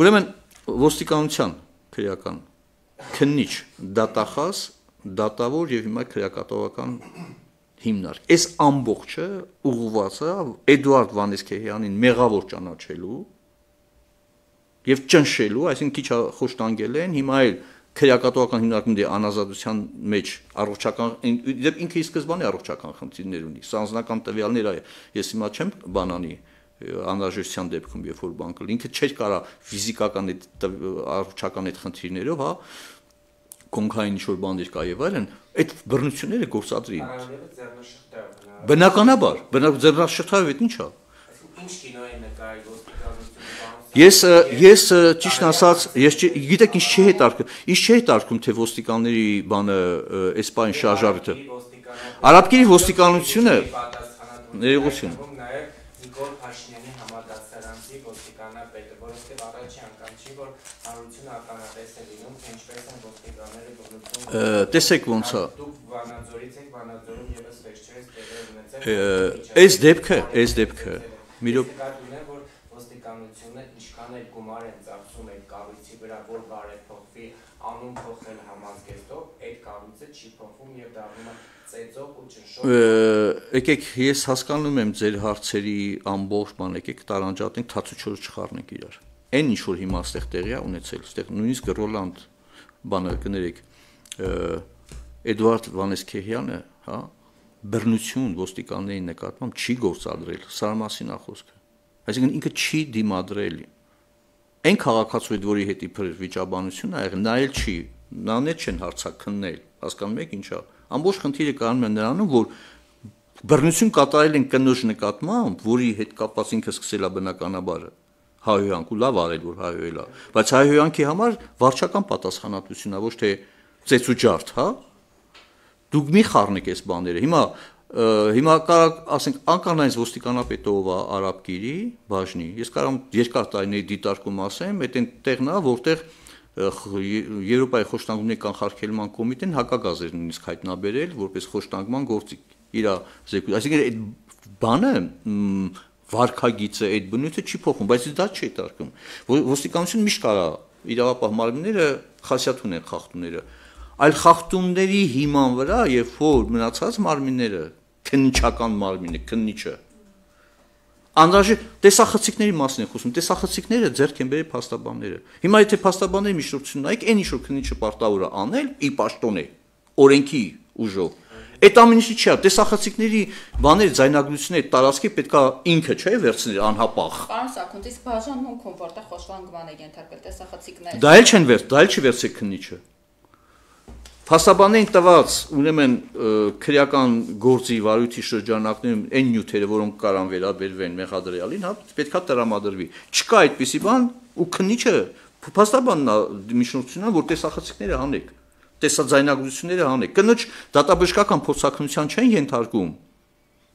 Ուրեմն ոստիկանության քրեական քննիչ դատախազ դատավոր եւ հիմա քրեակատողական հիմնարկ։ Այս ամբողջը ուղղված է Էդուարդ Վանեսկեյանին մեղավոր ճանաչելու եւ ճնշելու, այսինքն քիչ խոշտանգել են, հիմա էլ քրեակատողական հիմնարկում դե անազատության մեջ առողջական դեպ ինքը ի սկզբանե առողջական խնդիրներ ունի։ Սա անձնական տվյալներ է։ Ես հիմա չեմ բանանի անհրաժեշտության դեպքում, երբ որ բանկը ինքը չէր կարա ֆիզիկական այդ առողջական այդ խնդիրներով, հա, կոնքային ինչ որ բաներ կա եւ այլն, այդ բռնությունները գործադրի։ Բնականաբար, բնականաբար ձեռնաշղթայով այդ ի՞նչ է։ Ինչ կինո է նկարել Ես ես ճիշտ ասած, ես գիտեք ինչ չի հետարկում։ Ինչ չի հետարկում թե ոստիկանների բանը այս բան շարժարը։ Արաբկերի ոստիկանությունը ներողություն։ Նիկոլ Փաշինյանի համադասարանցի ոստիկանապետը, որովհետև առաջի անգամ չի որ հանրությունը ականատես է լինում, թե ինչպես են ոստիկանները գտնվում։ Տեսեք ոնց է։ Դուք Վանաձորից եք, Վանաձորում եւս վերջերս տեղի ունեցել։ Այս դեպքը, այս դեպքը։ Մի րոպե ծեծող ու ճնշող եկեք ես հասկանում եմ ձեր հարցերի ամբողջ բան եկեք տարանջատենք թացուչորը չխառնենք իրար այն ինչ որ հիմա այստեղ տեղի է ունեցել այստեղ նույնիսկ Ռոլանդ բանը կներեք Էդվարդ Վանեսկեհյանը հա բռնություն ոստիկանների նկատմամբ չի գործադրել սա մասին է խոսքը այսինքն ինքը չի դիմադրել այն քաղաքացու որի հետ իբր վիճաբանություն ա եղել նա էլ չի նաներ չեն հարցակննել հասկանում եք ինչա Ամբողջ խնդիրը կանում է նրանում, որ բռնություն կատարել են կնոջ նկատմամբ, որի հետ կապված ինքը սկսել է բնականաբար հայհոյանք ու լավ արել որ հայհոյել է, բայց հայհոյանքի համար վարչական պատասխանատվություն է, ոչ թե ծեծու ջարդ, հա։ Դուք մի խառնեք այս բաները։ Հիմա հիմա կարող ասենք անկանայից ոստիկանապետով արաբկիրի բաժնի։ Ես կարող երկար տարիների դիտարկում ասեմ, այդ այն տեղն է, որտեղ Եվրոպայի խոշտանգումների կանխարգելման կոմիտեն հակագազեր նույնիսկ հայտնաբերել որպես խոշտանգման գործիք իր զեկույց այսինքն այդ բանը վարկագիծը այդ բնույթը չի փոխում բայց դա չի տարկում ոստիկանությունը միշտ կարա իրավապահ մարմինները խասյաթ ունեն խախտումները այլ խախտումների հիման վրա երբ որ մնացած մարմինները քննիչական մարմինը քննիչը Անրաժեշտ տեսախցիկների մասին է խոսում։ Տեսախցիկները ձեռք են բերել փաստաբանները։ Հիմա եթե փաստաբանների միջոցով նայեք, այն ինչ որ քննիչը պարտավոր է անել, ի պաշտոն է օրենքի ուժով։ Այդ ամեն ինչի չի, տեսախցիկների բաները ձայնագրությունները տարածքի պետքա ինքը չէ վերցնել անհապաղ։ Պարոն Սաքունց, իսկ բաժանմունքում որտեղ խոսվանգման է ենթարկվել տեսախցիկները։ Դա էլ չեն վերց, դա էլ չի վերցել քննիչը։ Փաստաբաններին տված ուրեմն քրեական գործի վարույթի շրջանակներում այն նյութերը, որոնք կարան վերաբերվեն մեղադրյալին, հա, պետքա տրամադրվի։ Չկա այդպիսի բան ու քննիչը փաստաբանն է միջնորդությունն, որ տեսախցիկները հանեք, տեսաձայնագրությունները հանեք։ Կնոջ դատաբժշկական փորձակնության չեն ենթարկում,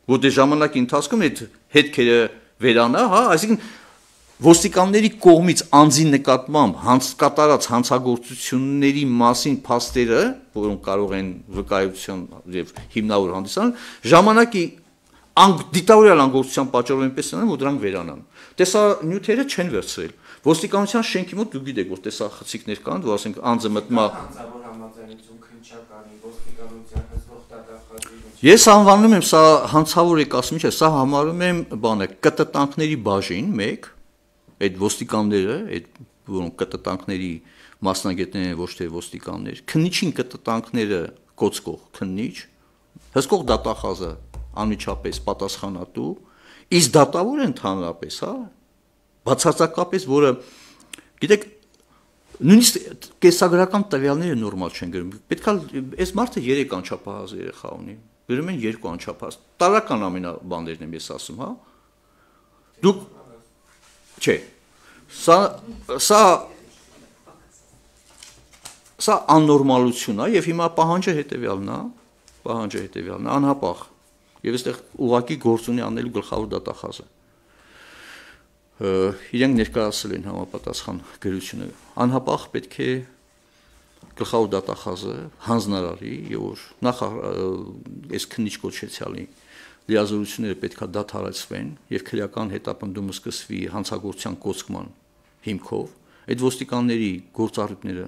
որ դե ժամանակի ընթացքում այդ հետքերը վերանա, հա, այսինքն ոստիկանների կողմից անձի նկատմամբ հանց կատարած հանցագործությունների մասին փաստերը, որոնք կարող են վկայություն եւ հիմնավոր հանդիսանալ, ժամանակի դիտավորյալ անգործության պատճառով այնպես անեն, որ դրանք վերանան։ Տեսա նյութերը չեն վերցրել։ Ոստիկանության շենքի մոտ դուք գիտեք, որ տեսա խցիկներ կան, որ ասենք անձը մտմա Ես անվանում եմ սա հանցավոր ասում չէ, սա համարում եմ բանը կտտանքների բաժին 1 այդ ոստիկանները, այդ որոնք կտտանքների մասնագետներ են ոչ թե ոստիկաններ, քննիչին կտտանքները կոծկող քննիչ, հսկող դատախազը անմիջապես պատասխանատու, իսկ դատավոր են ընդհանրապես, հա, բացարձակապես, որը գիտեք նույնիսկ կեսագրական տվյալները նորմալ չեն գրում։ Պետքա այս մարդը 3 անչափահաս երեխա ունի։ Գրում են 2 անչափահաս։ Տարական ամենաբաներն եմ ես ասում, հա։ Դուք Չէ։ Սա սա սա աննորմալություն է եւ հիմա պահանջը հետեւյալն է, պահանջը հետեւյալն է, անհապաղ։ Եվ այստեղ ուղակի գործ ունի անելու գլխավոր դատախազը իրենք ներկայացել են համապատասխան գրությունը. Անհապաղ պետք է գլխավոր դատախազը հանձնարարի եւ նախ այս քննիչ կոչեցյալի լիազորությունները պետքա դադարեցվեն եւ քրեական հետապնդումը սկսվի հանցագործության կոչման հիմքով այդ ոստիկանների գործառույթները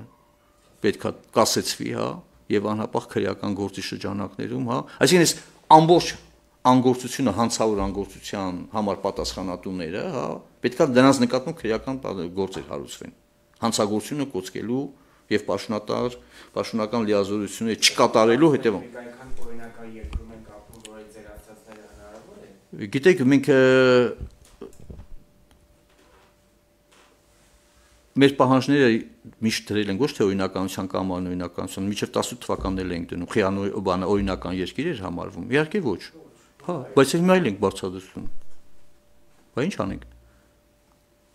պետքա կասեցվի, հա, եւ անհապաղ քրեական գործի շրջանակներում, հա, այսինքն այս ամբողջ անգործությունը հանցավոր անգործության համար պատասխանատուները, հա, պետքա դրանց նկատմամբ քրեական գործեր հարուցվեն։ Հանցագործությունը կոչկելու եւ պաշտոնատար պաշտոնական լիազորությունները չկատարելու հետեւանք։ Այնքան օրինական երկրում ենք ապրում, որ այդ ձեր ասածները հնարավոր է։ Գիտեք, մենք մեր պահանջները միշտ դրել են ոչ թե օրինականության կամ անօրինականության, միջև 18 թվականներ ենք դնում, խիանոյ բանը օրինական երկիր էր համարվում։ Իհարկե ոչ։ Հա, բայց հիմա էլ ենք բարձրացնում։ Բա ինչ անենք։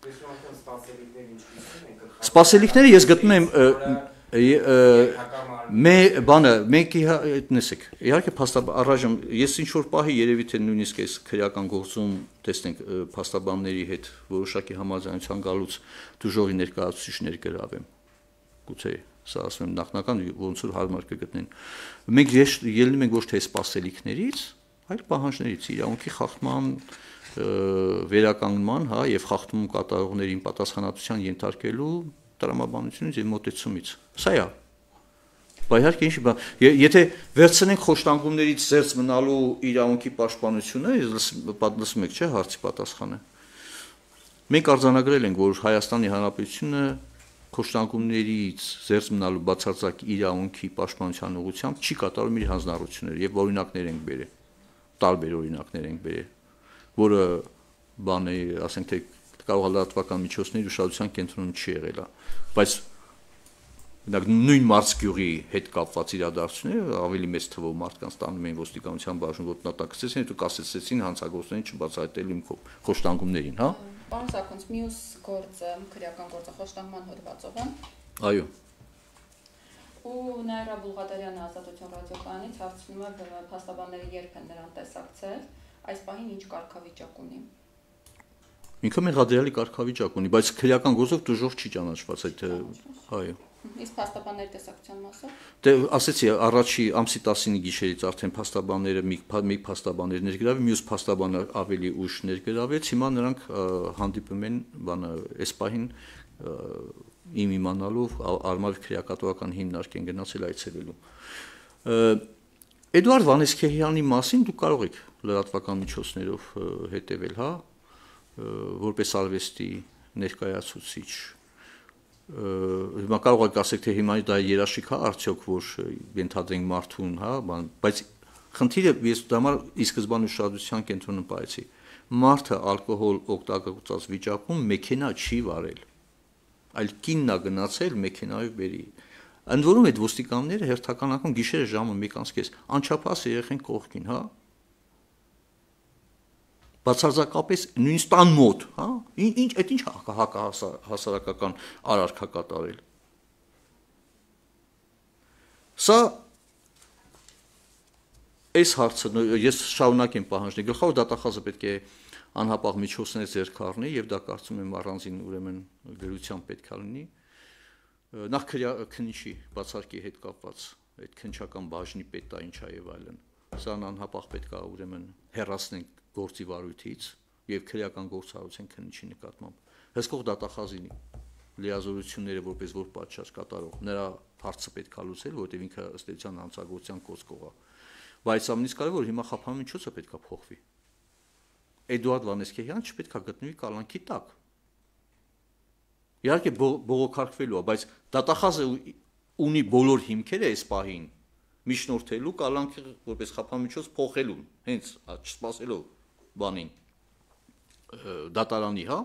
Ես Սպասելիքները ես գտնում եմ մե բանը մենք նեսեք իհարկե փաստաբան առայժմ ես ինչ որ պահի երևի թե նույնիսկ այս քրեական գործում տեսնենք փաստաբանների հետ որոշակի համաձայնության գալուց դժողի ներկայացուցիչներ գրավեմ գուցե սա ասում եմ նախնական ոնց որ հարմար կգտնեն մենք ելնում ենք ոչ թե սպասելիքներից այլ պահանջներից իրավունքի խախտման վերականգնման, հա, եւ խախտում կատարողներին պատասխանատվության ենթարկելու տրամաբանությունից եւ մոտեցումից։ Սա է։ Բայց իհարկե ինչ բան, եթե վերցնենք խոշտանգումներից ծերծ մնալու իրավունքի պաշտպանությունը, լսում եք, չէ, հարցի պատասխանը։ Մենք արձանագրել ենք, որ Հայաստանի Հանրապետությունը խոշտանգումներից ծերծ մնալու բացարձակ իրավունքի պաշտպանության ուղղությամբ չի կատարում իր հանձնառությունները եւ օրինակներ ենք բերել։ Տարբեր օրինակներ ենք բերել, որը բան է, ասենք թե կարող է լրատվական միջոցների ուշադրության կենտրոնում չի եղել, բայց Օրինակ նույն մարցգյուղի հետ կապված իրադարձությունները ավելի մեծ թվով մարդկանց տանում էին ոստիկանության բաժնում ոտնատակցեցին, հետո կասեցեցին հանցագործներին չբացահայտել իմ խոշտանգումներին, հա։ Պարոն Սաքոնց, մյուս գործը, քրեական գործը խոշտանգման հոդվածով է։ Այո։ Ու Նայրա Բուլղադարյանը ազատություն ռադիոկայանից հարցնում է փաստաբանները երբ են նրան տեսակցել, այս պահին ինչ կարգավիճակ ունի։ Ինքը մեղադրյալի կարգավիճակ ունի, բայց քրեական գործով դժոխ չի ճանաչված այդ այո։ Իսկ փաստաբանների տեսակցության մասը։ Դե ասեցի, առաջի ամսի 10-ի գիշերից արդեն փաստաբանները մի մի փաստաբաններ ներգրավի, մյուս փաստաբանը ավելի ուշ ներգրավեց, հիմա նրանք հանդիպում են բանը այս պահին իմ իմանալով արմար քրեակատորական հիմնարկ են գնացել այցելելու։ Էդուարդ Վանեսքեհյանի մասին դուք կարող եք լրատվական միջոցներով հետևել, հա, որպես արվեստի ներկայացուցիչ հիմա կարող եք ասեք թե հիմա դա երաշիք է արդյոք որ ենթադրենք մարդուն, հա, բան, բայց խնդիրը ես դա համար ի սկզբանե ուշադրության կենտրոնում պայեցի։ Մարդը ալկոհոլ օգտագործած վիճակում մեքենա չի վարել։ Այլ կիննա գնացել մեքենայով բերի։ Ընդ որում այդ ոստիկանները հերթականական գիշերը ժամը 1:30 անչափահաս երեխեն կողքին, հա, բացարձակապես նույնիսկ տան մոտ, հա? Ինչ այդ ինչ հասարակական արարքա կատարել։ Սա այս հարցը ես շարունակեմ պահանջնել գլխավոր դատախազը պետք է անհապաղ միջոցներ ձեռք առնի եւ դա կարծում եմ առանձին ուրեմն գրության պետք է լինի նախ քննիչի բացարկի հետ կապված այդ քնչական բաժնի պետա ինչա եւ այլն սա անհապաղ պետք է ուրեմն հերացնենք գործի վարույթից եւ քրեական գործառույթեն քննիչի նկատմամբ հսկող դատախազին լիազորությունները որպես որ պատշաճ կատարող նրա հարցը պետք է լուծել որովհետեւ ինքը ըստ էության հանցագործության կոսկող է բայց ամենից կարևոր հիմա խափան միջոցը պետք է փոխվի Էդուարդ Վանեսկեյան չպետք է գտնվի կալանքի տակ իհարկե բողոքարկվելու է բայց դատախազը ունի բոլոր հիմքերը այս պահին միջնորդելու կալանքը որպես խափամիջոց փոխելու հենց չսպասելով բանին դատարանի, հա,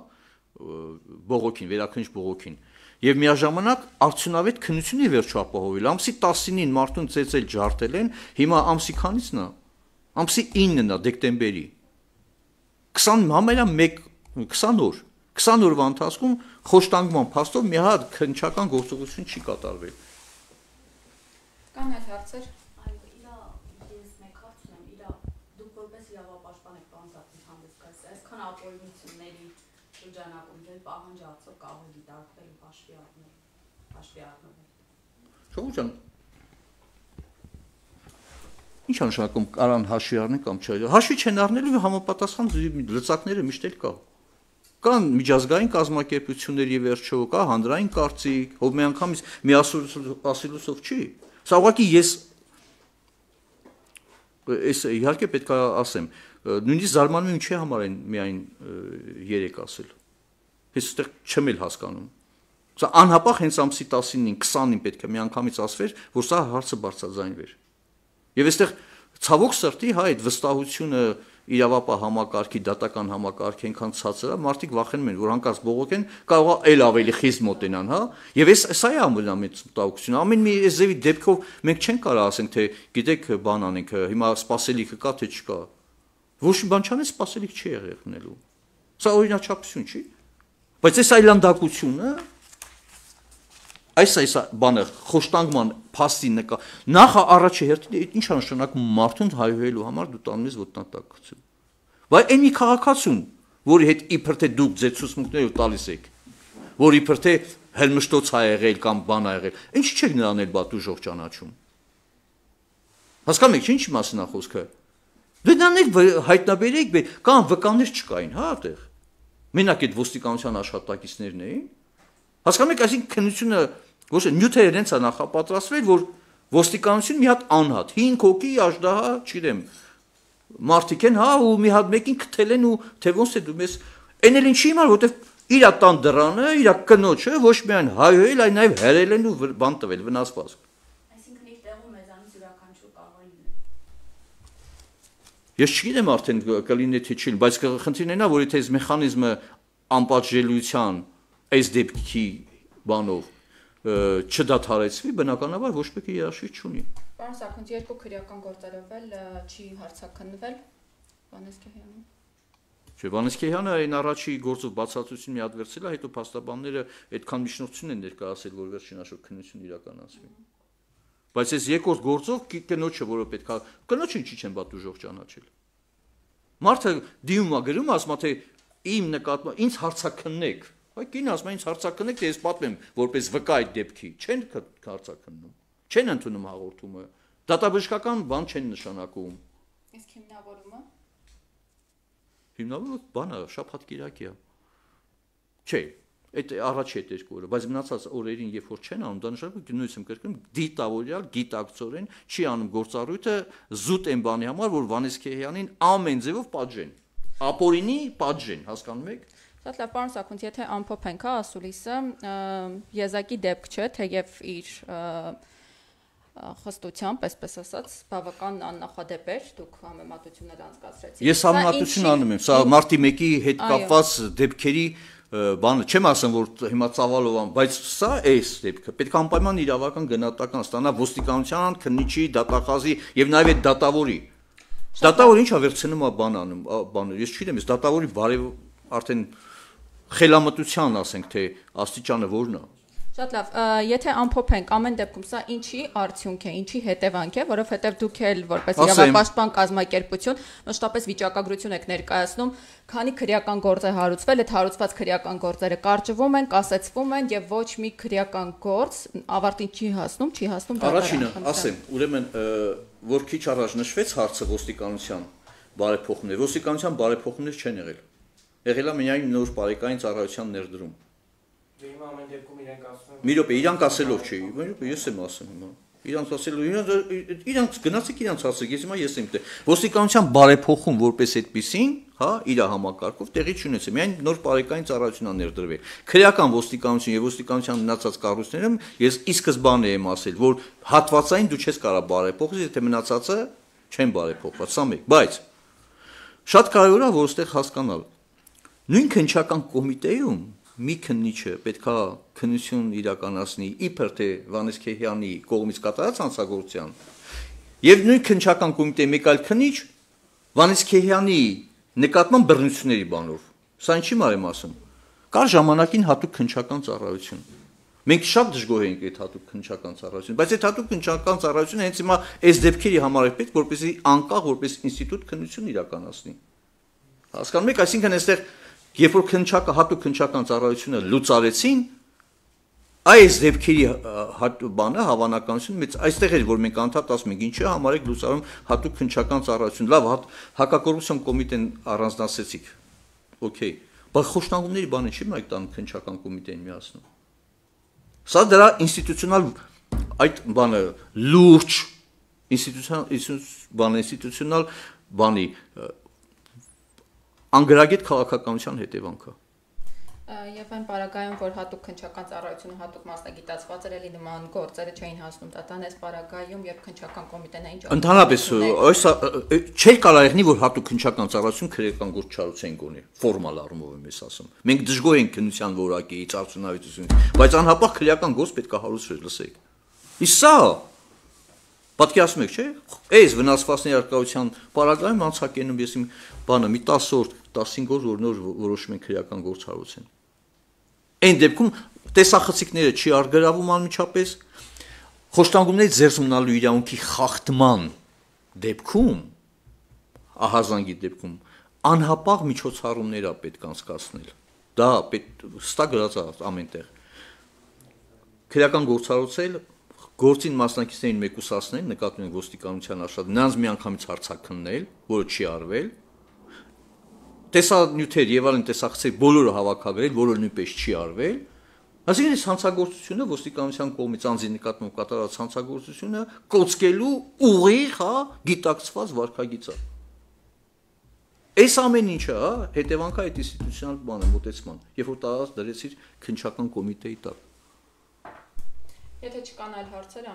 բողոքին, վերաքնչ բողոքին։ Եվ միաժամանակ արդյունավետ քննությունը վերջո ապահովել։ Ամսի 19-ին մարդուն ծեծել ջարդել են, հիմա ամսի քանիցն է։ Ամսի 9-ն է դեկտեմբերի։ 20 համարյա 1 20 օր 20 օրվա ընթացքում խոշտանգման փաստով մի հատ քնչական գործողություն չի կատարվել։ Կան այդ հարցեր պահանջածով կարող է դիտարկվել ու հաշվի առնել, հաշվի առնել։ Շողջան Ինչ անշանակում կարան հաշվի առնեն կամ չէ։ Հաշվի չեն առնելու համապատասխան լծակները միշտ էլ կա։ Կան միջազգային կազմակերպությունների վերջո, կա հանրային կարծիք, ով մի անգամից մի ասիլուսով չի։ Սա ուղղակի ես այս իհարկե պետք է ասեմ, նույնիսկ զարմանում եմ ինչի համար են միայն 3 ասել։ Ես այդտեղ չեմ էլ հասկանում։ Սա անհապաղ հենց ամսի 19-ին, 20-ին պետք է միանգամից ասվեր, որ սա հարցը բարձրաձայնվեր։ Եվ այստեղ ցավոք սրտի հա այդ վստահությունը իրավապահ համակարգի, դատական համակարգի այնքան ցածր է, մարդիկ վախենում են, որ հանկարծ բողոքեն, կարող է ել ավելի խիզ մոտենան, հա։ Եվ այս սա է ամենամեծ մտահոգությունը։ Ամեն մի այս ձևի դեպքով մենք չենք կարող ասենք, թե գիտեք, բան անենք, հիմա սпасելիքը կա թե չկա։ Ոչ մի բան չանես, սпасելիք չի եղել նելու։ Սա օրինաչափություն չի։ Բայց այս այլանդակությունը այս այս բանը խոշտանգման փաստի նկա նախ առաջի հերթին ինչ նշանակում մարդուն հայհոյելու համար դու տանում ես ոտնատակություն բայց այն մի քաղաքացուն որի հետ իբր թե դուք ձեր ցուցմունքները տալիս եք որ իբր թե հելմշտոց ա եղել կամ բան ա եղել ինչ չեք նրան էլ բատուժող ճանաչում հասկանում եք ինչ մասին է խոսքը դու նրան հայտնաբերեք կամ վկաներ չկային հա այդտեղ մենակ այդ ոստիկանության աշխատակիցներն էին հասկանում եք այսինքն քննությունը Ոչ նյութը իրենց է նախապատրաստվել, որ ոստիկանություն մի հատ անհատ 5 հոգի աշդահա, չգիտեմ, մարդիկ են, հա, ու մի հատ մեկին քթել են ու թե ոնց է դու մեզ այն էլ ինչի հիմար, որտեվ իր տան դրանը, իր կնոջը ոչ միայն հայոյել, այլ նաև հերել են ու բան տվել վնասված։ Այսինքն իր տեղում մեզանից յուրաքանչյուր կարող է Ես չգիտեմ արդեն կլինի թե չի, բայց խնդիրն է նա, որ եթե այս մեխանիզմը անպատժելիության այս դեպքի բանով չդադարեցվի, բնականաբար ոչ մեկը երաշխիք չունի։ Պարոն Սարգսյան, երկու քրեական գործերով էլ չի հարցակնվել Վանեսկեհյանը։ Չէ, Վանեսկեհյանը այն առաջի գործով բացատրություն մի հատ վերցել է, հետո փաստաբանները այդքան միջնորդություն են ներկայացել, որ վերջին աշոկ քննություն իրականացվի։ Բայց այս երկրորդ գործով կնոջը, որը պետքա կնոջը ինչի չեն բատուժող ճանաչել։ Մարդը դիում է գրում, ասում է թե իմ նկատմամբ ինձ հարցակննեք Այ կին ասում ինձ հարցակնեք, թե ես պատմեմ որպես վկա այդ դեպքի։ Չեն հարցակննում։ Չեն ընդունում հաղորդումը։ Դատաբժշկական բան չեն նշանակում։ Իսկ հիմնավորումը։ Հիմնավորումը բանը շփաթ կիրակի է։ Չէ, այդ առաջի այդ երկու օրը, բայց մնացած օրերին երբ որ չեն անում, դա նշանակում է նույնիսկ եմ կրկնում դիտավորյալ, գիտակցորեն չի անում գործառույթը զուտ են բանի համար, որ Վանեսկեյանին ամեն ձևով պատժեն։ Ապորինի պատժեն, հասկանում եք։ Շատ լավ, պարոն Սաքունց, եթե ամփոփ ենք, հա, ասուլիսը եզակի դեպք չէ, թեև իր խստությամբ, այսպես ասած, բավական աննախադեպ էր, դուք համեմատություններ անցկացրեցիք։ Ես համեմատություն անում եմ, սա մարտի 1-ի հետ կապված դեպքերի բանը չեմ ասում որ հիմա ծավալով ան, բայց սա էս դեպքը պետք է անպայման իրավական գնահատական ստանա ոստիկանության, քննիչի, դատախազի եւ նաեւ այդ դատավորի։ Դատավորը ինչա վերցնում է բան անում, բանը, ես չգիտեմ, ես դատավորի բարև արդեն խելամտության, ասենք թե աստիճանը որն է։ Շատ լավ, եթե ամփոփենք ամեն դեպքում սա ինչի արդյունք է, ինչի հետևանք է, որովհետև դուք էլ որպես իրավապաշտպան կազմակերպություն մշտապես վիճակագրություն եք ներկայացնում, քանի քրեական գործ է հարուցվել, այդ հարուցված քրեական գործերը կարճվում են, կասեցվում են եւ ոչ մի քրեական գործ ավարտին չի հասնում, չի հասնում Առաջինը, ասեմ, ուրեմն որ քիչ առաջ նշվեց հարցը ոստիկանության բարեփոխումներ, ոստիկանության բարեփոխումներ չեն եղել եղել է միայն նոր բարեկային ծառայության ներդրում։ Դե հիմա ամեն դեպքում իրենք ասում են Մի րոպե, իրանք ասելով չի, մի րոպե, ես եմ ասում հիմա։ Իրանք ասելով, իրանք իրանք գնացեք իրանք ասեք, ես հիմա ես եմ դե։ Ոստիկանության բարեփոխում որպես այդպեսին, հա, իր համակարգով տեղի չունեցել։ Միայն նոր բարեկային ծառայությունն ներդրվել։ Քրեական ոստիկանություն եւ ոստիկանության մնացած կառույցներում ես ի սկզբանե եմ ասել, որ հատվածային դու չես կարող բարեփոխել, եթե մնացածը չեն բարեփոխված, սա մեկ, բայց շատ կարևոր է որ այստեղ հասկանալ Նույն քնչական կոմիտեում մի քննիչը պետքա քննություն իրականացնի իբր թե Վանես Քեհյանի կողմից կատարած հանցագործության եւ նույն քնչական կոմիտեի մեկ այլ քննիչ Վանես Քեհյանի նկատմամբ բռնությունների բանով սա ինչի մար եմ ասում կար ժամանակին հատուկ քնչական ծառայություն մենք շատ դժգոհ ենք այդ հատուկ քնչական ծառայություն բայց այդ հատուկ քնչական ծառայությունը հենց հիմա այս դեպքերի համար է պետք որպեսզի անկախ որպես ինստիտուտ քննություն իրականացնի հասկանում եք այսինքն այստեղ Երբ որ քնչակը հատուկ քնչական ծառայությունը լուծարեցին, այս դեպքերի բանը հավանականություն մեծ այստեղ էր որ մենք անդադ ասում ենք ինչի համար եք լուծարում հատուկ քնչական ծառայություն լավ հակակոռուպցիոն կոմիտեն առանձնացեցիք օքեյ Բայց խոշտանգումների բանը չի մայք տան քնչական կոմիտեին միացնում։ Սա դրա ինստիտուցիոնալ այդ բանը լուրջ ինստիտուցիոնալ բան ինստիտուցիոնալ բանի անգրագետ քաղաքականության հետևանքը։ Եվ այն պարագայում, որ հատուկ քնչական ծառայությունը հատուկ մասնագիտացված էր, էլի նման գործերը չէին հասնում տատան այս պարագայում, երբ քնչական կոմիտեն այն Ընդհանրապես, այս չէր կարող եղնի, որ հատուկ քնչական ծառայություն քրեական գործչարություն գոնի, ֆորմալ առումով եմ ես ասում։ Մենք դժգոհ ենք քննության որակից, արդյունավետությունից, բայց անհապաղ քրեական գործ պետք է հարուցվեր, լսեք։ Իսկ սա Պատկերացնում եք, չէ՞։ Այս վնասվածքների արկայության պարագայում անցակենում ես իմ բանը մի 10 օր, 15 օր որ նոր որոշում են քրեական գործառույթ են։ Այն դեպքում տեսախցիկները չի արգրավում անմիջապես խոշտանգումների ձերզումնալու իրավունքի խախտման դեպքում ահազանգի դեպքում անհապաղ միջոցառումներ է պետք անցկացնել։ Դա պետք ստա գրած ամենտեղ։ Քրեական գործառույթել գործին մասնակիցներին մեկուսացնել, նկատում ենք ոստիկանության աշխատանք, նրանց միանգամից հարցակննել, որը չի արվել։ Տեսանյութեր եւ այլն տեսախցեր բոլորը հավաքագրել, որը նույնպես չի արվել։ Այսինքն այս հանցագործությունը ոստիկանության կողմից անձի նկատմամբ կատարած հանցագործությունը կոծկելու ուղիղ, հա, գիտակցված վարկագիծ է։ Այս ամեն ինչը, հա, հետևանքա այդ ինստիտուցիոնալ բանը մոտեցման, երբ որ տարած դրեցիր քնչական կոմիտեի տակ։ Եթե չկան այլ հարցեր,